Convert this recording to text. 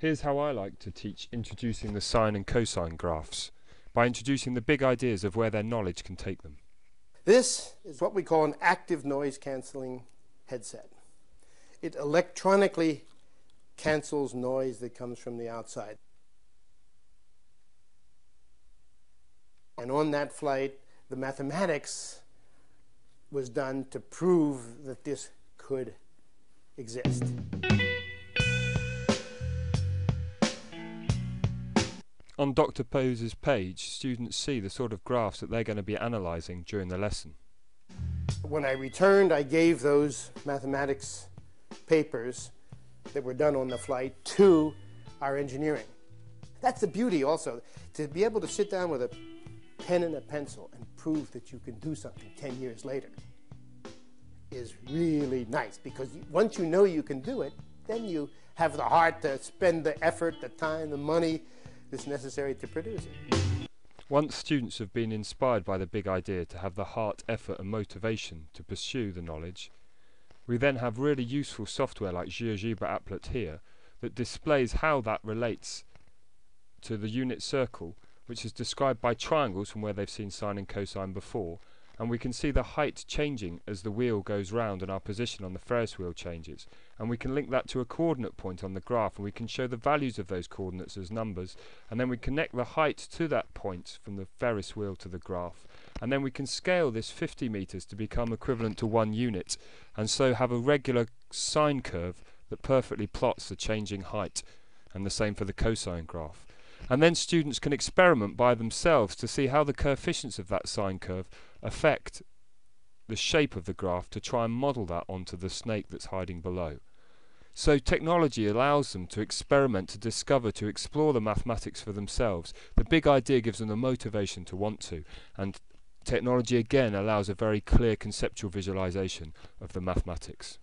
Here's how I like to teach introducing the sine and cosine graphs, by introducing the big ideas of where their knowledge can take them. This is what we call an active noise cancelling headset. It electronically cancels noise that comes from the outside. And on that flight, the mathematics was done to prove that this could exist. On Dr. Bose's page, students see the sort of graphs that they're going to be analysing during the lesson. When I returned, I gave those mathematics papers that were done on the flight to our engineering. That's the beauty also, to be able to sit down with a pen and a pencil and prove that you can do something 10 years later is really nice because once you know you can do it, then you have the heart to spend the effort, the time, the money that's necessary to produce it. Once students have been inspired by the big idea to have the heart, effort and motivation to pursue the knowledge, we then have really useful software like GeoGebra Applet here that displays how that relates to the unit circle which is described by triangles from where they've seen sine and cosine before and we can see the height changing as the wheel goes round and our position on the Ferris wheel changes. And we can link that to a coordinate point on the graph and we can show the values of those coordinates as numbers and then we connect the height to that point from the Ferris wheel to the graph. And then we can scale this 50 meters to become equivalent to one unit and so have a regular sine curve that perfectly plots the changing height. And the same for the cosine graph and then students can experiment by themselves to see how the coefficients of that sine curve affect the shape of the graph to try and model that onto the snake that's hiding below. So technology allows them to experiment, to discover, to explore the mathematics for themselves. The big idea gives them the motivation to want to, and technology again allows a very clear conceptual visualization of the mathematics.